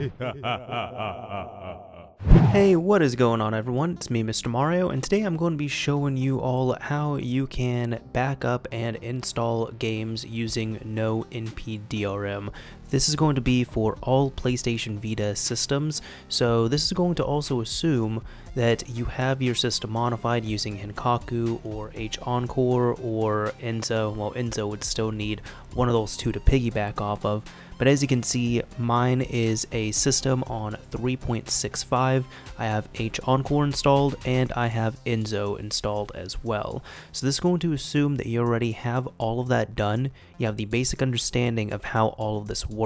Hey, what is going on everyone? It's me, Mr. Mario, and today I'm going to be showing you all how you can back up and install games using NoNpDrm. This is going to be for all PlayStation Vita systems, so this is going to also assume that you have your system modified using Henkaku or h-encore or Enso. Well, Enso would still need one of those two to piggyback off of, but as you can see, mine is a system on 3.65. I have h-encore installed and I have Enso installed as well. So this is going to assume that you already have all of that done. You have the basic understanding of how all of this works,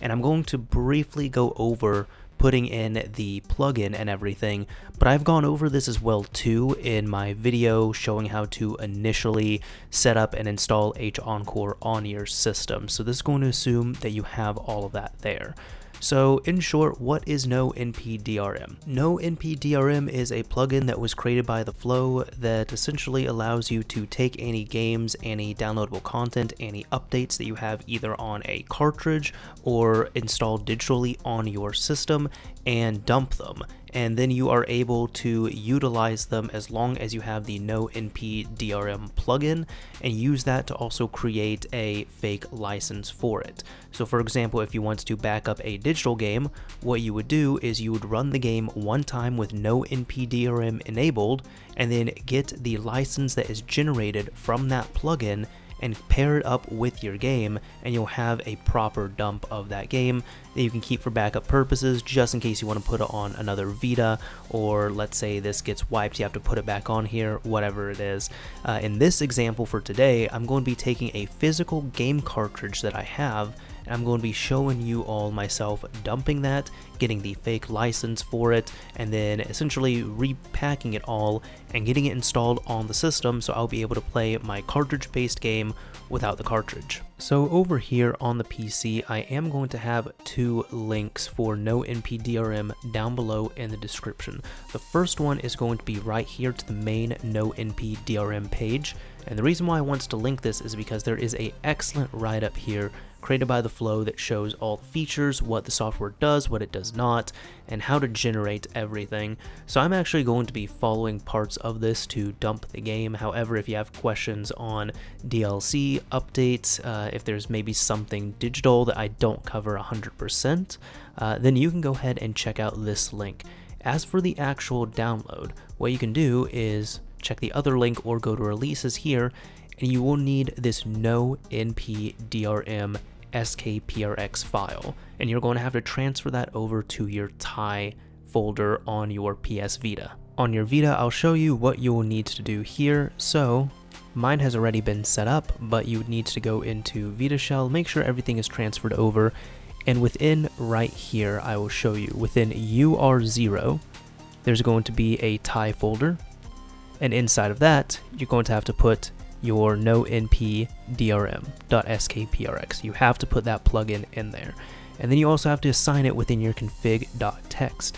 and I'm going to briefly go over putting in the plugin and everything, but I've gone over this as well too in my video showing how to initially set up and install h-encore on your system. So this is going to assume that you have all of that there. So in short, what is NoNpDrm? No NPDRM is a plugin that was created by TheFloW that essentially allows you to take any games, any downloadable content, any updates that you have either on a cartridge or installed digitally on your system and dump them and then you are able to utilize them as long as you have the no np drm plugin and use that to also create a fake license for it. So for example if you want to back up a digital game what you would do is you would run the game one time with NoNpDrm enabled and then get the license that is generated from that plugin and pair it up with your game and you'll have a proper dump of that game that you can keep for backup purposes just in case you want to put it on another Vita or let's say this gets wiped you have to put it back on here whatever it is. Uh, in this example for today I'm going to be taking a physical game cartridge that I have I'm going to be showing you all myself dumping that, getting the fake license for it, and then essentially repacking it all and getting it installed on the system so I'll be able to play my cartridge-based game without the cartridge. So over here on the PC, I am going to have two links for NoNpDrm down below in the description. The first one is going to be right here to the main NoNpDrm page, and the reason why I want to link this is because there is a excellent write-up here created by TheFloW that shows all the features, what the software does, what it does not, and how to generate everything. So I'm actually going to be following parts of this to dump the game. However, if you have questions on DLC updates, uh, if there's maybe something digital that I don't cover 100%, uh, then you can go ahead and check out this link. As for the actual download, what you can do is check the other link or go to releases here and you will need this no npdrm skprx file and you're going to have to transfer that over to your tai folder on your PS Vita. On your Vita, I'll show you what you will need to do here. So mine has already been set up, but you would need to go into VitaShell, make sure everything is transferred over, and within right here, I will show you within UR0, there's going to be a tai folder, and inside of that, you're going to have to put your no np drm.skprx. You have to put that plugin in there. And then you also have to assign it within your config.txt.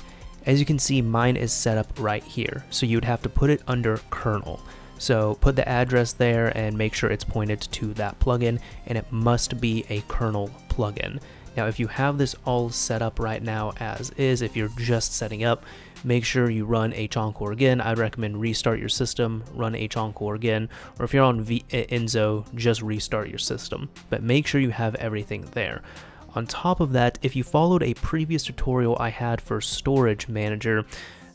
As you can see, mine is set up right here. So you'd have to put it under kernel. So put the address there and make sure it's pointed to that plugin and it must be a kernel plugin. Now if you have this all set up right now as is, if you're just setting up, make sure you run h-encore again. I'd recommend restart your system, run h-encore again, or if you're on v eh, Enso, just restart your system. But make sure you have everything there. On top of that, if you followed a previous tutorial I had for Storage Manager,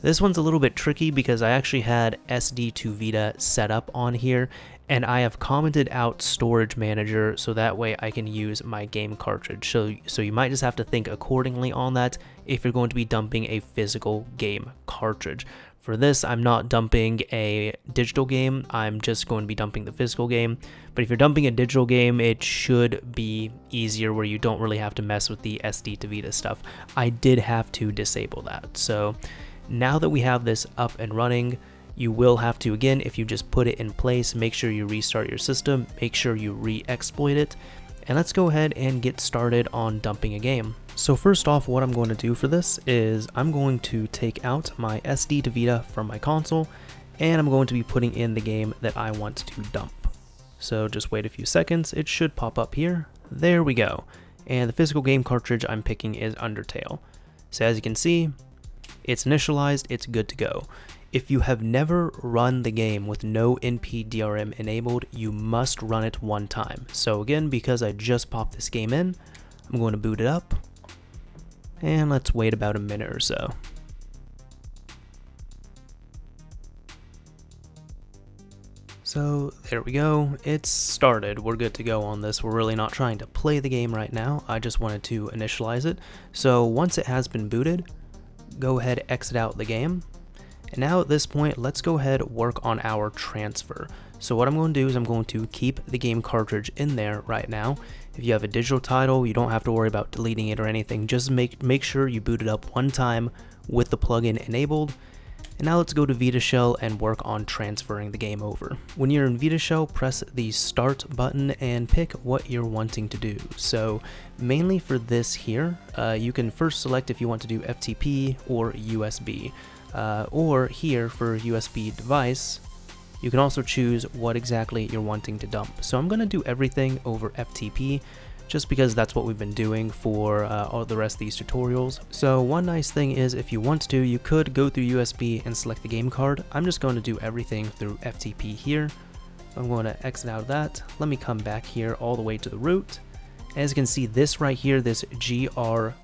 this one's a little bit tricky because I actually had SD2Vita set up on here and I have commented out storage manager so that way I can use my game cartridge. So, so you might just have to think accordingly on that if you're going to be dumping a physical game cartridge. For this, I'm not dumping a digital game, I'm just going to be dumping the physical game. But if you're dumping a digital game, it should be easier where you don't really have to mess with the SD2Vita stuff. I did have to disable that. So now that we have this up and running, you will have to, again, if you just put it in place, make sure you restart your system, make sure you re-exploit it, and let's go ahead and get started on dumping a game. So first off, what I'm going to do for this is I'm going to take out my SD2Vita from my console, and I'm going to be putting in the game that I want to dump. So just wait a few seconds, it should pop up here. There we go. and the physical game cartridge I'm picking is Undertale. So as you can see, it's initialized, it's good to go. If you have never run the game with NoNpDrm enabled, you must run it one time. So again, because I just popped this game in, I'm going to boot it up, and let's wait about a minute or so. So there we go, it's started, we're good to go on this, we're really not trying to play the game right now, I just wanted to initialize it. So once it has been booted, go ahead exit out the game, and now at this point let's go ahead work on our transfer. So what I'm going to do is I'm going to keep the game cartridge in there right now. If you have a digital title, you don't have to worry about deleting it or anything, just make, make sure you boot it up one time with the plugin enabled, and now let's go to VitaShell and work on transferring the game over. When you're in VitaShell, press the start button and pick what you're wanting to do. So mainly for this here, uh, you can first select if you want to do FTP or USB. Uh, or here for USB device, you can also choose what exactly you're wanting to dump. So I'm going to do everything over FTP just because that's what we've been doing for uh, all the rest of these tutorials. So one nice thing is if you want to, you could go through USB and select the game card. I'm just going to do everything through FTP here. I'm going to exit out of that. Let me come back here all the way to the root. As you can see, this right here, this GRO0,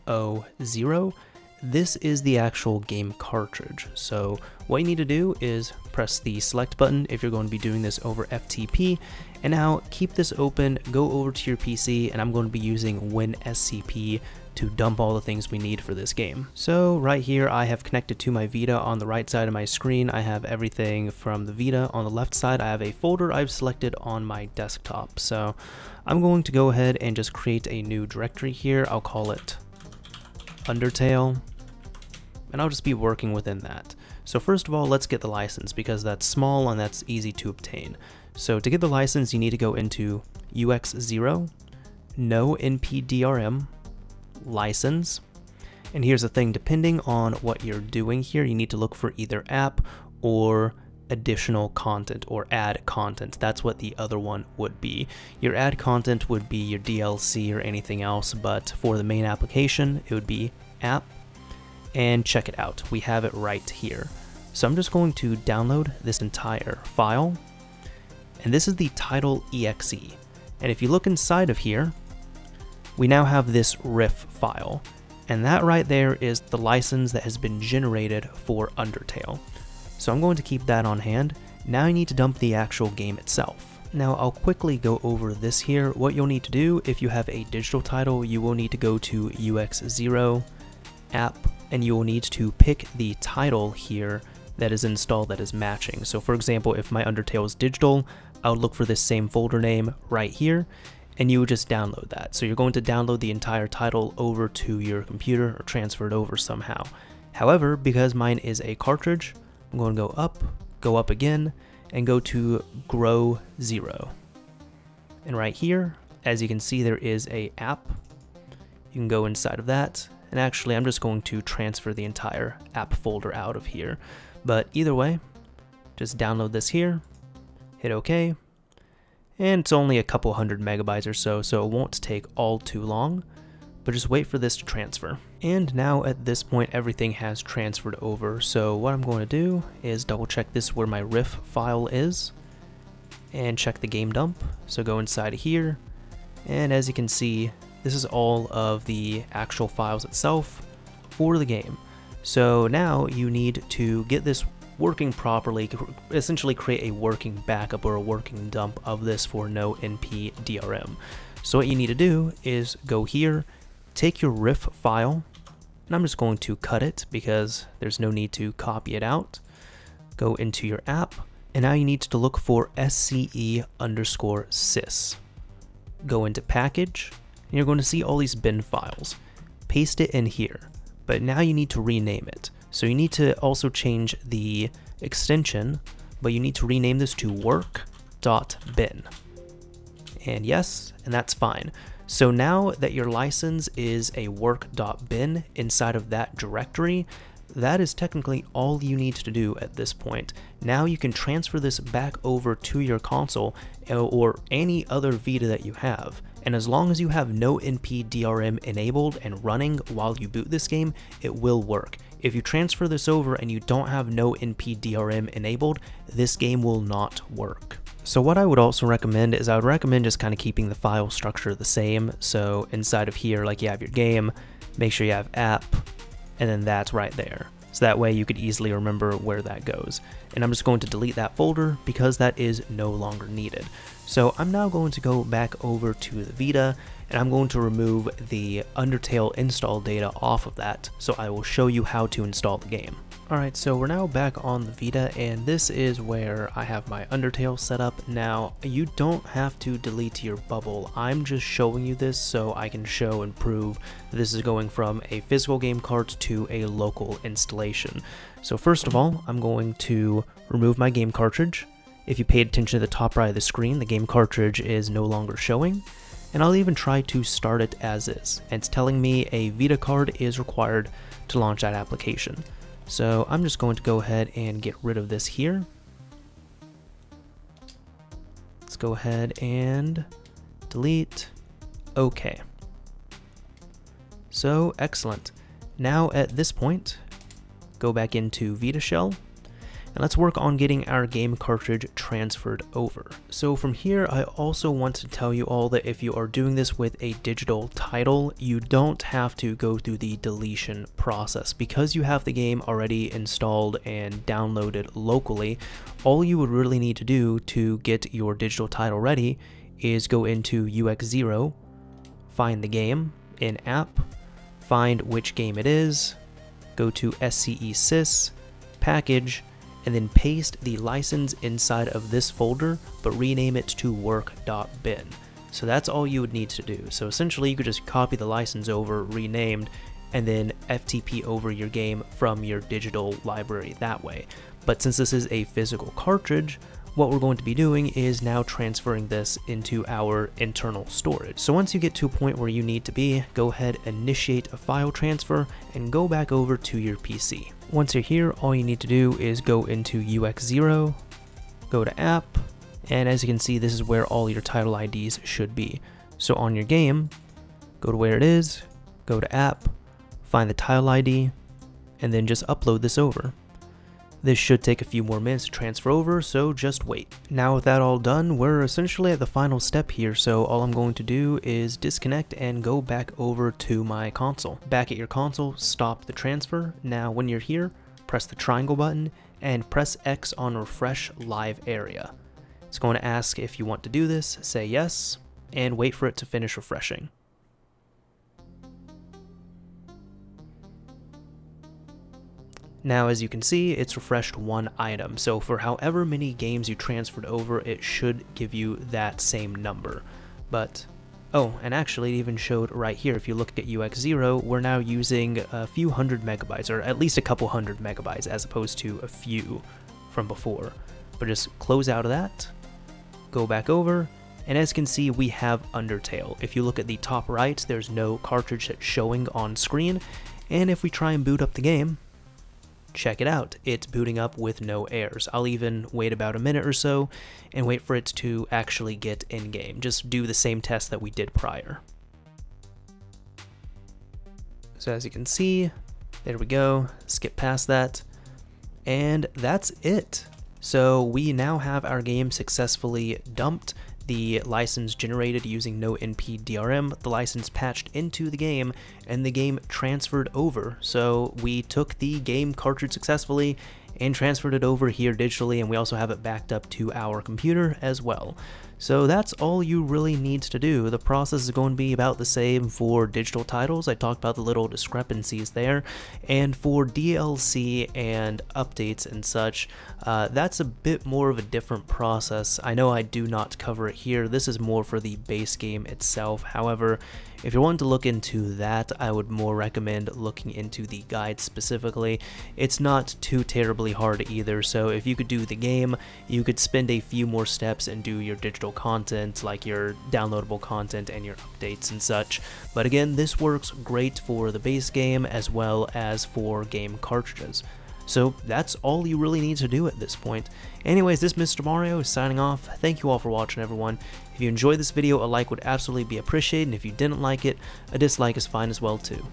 this is the actual game cartridge. So what you need to do is press the select button if you're going to be doing this over FTP. And now keep this open, go over to your PC, and I'm going to be using WinSCP to dump all the things we need for this game. So right here I have connected to my Vita on the right side of my screen. I have everything from the Vita. On the left side I have a folder I've selected on my desktop. So I'm going to go ahead and just create a new directory here. I'll call it Undertale and I'll just be working within that. So first of all, let's get the license because that's small and that's easy to obtain. So to get the license, you need to go into UX0, NoNpDrm, license, and here's the thing, depending on what you're doing here, you need to look for either app or additional content or add content. That's what the other one would be. Your add content would be your DLC or anything else, but for the main application, it would be app and check it out. We have it right here. So I'm just going to download this entire file, and this is the title exe. And if you look inside of here, we now have this rif file, and that right there is the license that has been generated for Undertale. So I'm going to keep that on hand. Now I need to dump the actual game itself. Now I'll quickly go over this here. What you'll need to do if you have a digital title, you will need to go to UX0, app, and you will need to pick the title here that is installed that is matching. So for example, if my Undertale is digital, I would look for this same folder name right here, and you would just download that. So you're going to download the entire title over to your computer or transfer it over somehow. However, because mine is a cartridge, I'm going to go up, go up again, and go to Grow Zero. And right here, as you can see, there is a app. You can go inside of that, and actually, I'm just going to transfer the entire app folder out of here. But either way, just download this here, hit OK, and it's only a couple hundred megabytes or so, so it won't take all too long, but just wait for this to transfer. And now at this point, everything has transferred over, so what I'm going to do is double check this where my rif file is, and check the game dump. So go inside here, and as you can see, this is all of the actual files itself for the game. So now you need to get this working properly, essentially create a working backup or a working dump of this for no NP DRM. So what you need to do is go here, take your rif file, and I'm just going to cut it because there's no need to copy it out. Go into your app, and now you need to look for SCE underscore sys. Go into package, and you're going to see all these bin files. Paste it in here, but now you need to rename it. So you need to also change the extension, but you need to rename this to work.bin. And yes, and that's fine. So now that your license is a work.bin inside of that directory, that is technically all you need to do at this point. Now you can transfer this back over to your console or any other Vita that you have and as long as you have NoNpDrm enabled and running while you boot this game, it will work. If you transfer this over and you don't have NoNpDrm enabled, this game will not work. So what I would also recommend is I would recommend just kind of keeping the file structure the same. So inside of here, like you have your game, make sure you have app, and then that's right there. So that way you could easily remember where that goes. And I'm just going to delete that folder because that is no longer needed. So I'm now going to go back over to the Vita and I'm going to remove the Undertale install data off of that. So I will show you how to install the game. Alright, so we're now back on the Vita, and this is where I have my Undertale set up. Now, you don't have to delete your bubble. I'm just showing you this so I can show and prove this is going from a physical game cart to a local installation. So first of all, I'm going to remove my game cartridge. If you paid attention to the top right of the screen, the game cartridge is no longer showing. And I'll even try to start it as is. And it's telling me a Vita card is required to launch that application. So I'm just going to go ahead and get rid of this here. Let's go ahead and delete. Okay. So excellent. Now at this point, go back into VitaShell and let's work on getting our game cartridge transferred over. So from here, I also want to tell you all that if you are doing this with a digital title, you don't have to go through the deletion process. Because you have the game already installed and downloaded locally, all you would really need to do to get your digital title ready is go into UX0, find the game in app, find which game it is, go to SCE sys, package, and then paste the license inside of this folder, but rename it to work.bin. So that's all you would need to do. So essentially you could just copy the license over, renamed, and then FTP over your game from your digital library that way. But since this is a physical cartridge, what we're going to be doing is now transferring this into our internal storage. So once you get to a point where you need to be, go ahead, initiate a file transfer, and go back over to your PC. Once you're here, all you need to do is go into UX0, go to app, and as you can see, this is where all your title IDs should be. So on your game, go to where it is, go to app, find the title ID, and then just upload this over. This should take a few more minutes to transfer over, so just wait. Now with that all done, we're essentially at the final step here, so all I'm going to do is disconnect and go back over to my console. Back at your console, stop the transfer. Now when you're here, press the triangle button and press X on refresh live area. It's going to ask if you want to do this, say yes, and wait for it to finish refreshing. Now as you can see, it's refreshed one item, so for however many games you transferred over, it should give you that same number. But, oh, and actually it even showed right here, if you look at UX0, we're now using a few hundred megabytes, or at least a couple hundred megabytes, as opposed to a few from before. But just close out of that, go back over, and as you can see, we have Undertale. If you look at the top right, there's no cartridge that's showing on screen, and if we try and boot up the game, check it out. It's booting up with no errors. I'll even wait about a minute or so and wait for it to actually get in-game. Just do the same test that we did prior. So as you can see, there we go, skip past that, and that's it. So we now have our game successfully dumped the license generated using NoNpDrm, the license patched into the game, and the game transferred over. So we took the game cartridge successfully and transferred it over here digitally, and we also have it backed up to our computer as well. So that's all you really need to do. The process is going to be about the same for digital titles. I talked about the little discrepancies there. And for DLC and updates and such, uh, that's a bit more of a different process. I know I do not cover it here. This is more for the base game itself. However, if you're wanting to look into that, I would more recommend looking into the guide specifically. It's not too terribly hard either, so if you could do the game, you could spend a few more steps and do your digital content, like your downloadable content and your updates and such. But again, this works great for the base game as well as for game cartridges. So that's all you really need to do at this point. Anyways, this Mr. Mario is signing off. Thank you all for watching everyone. If you enjoyed this video, a like would absolutely be appreciated, and if you didn't like it, a dislike is fine as well too.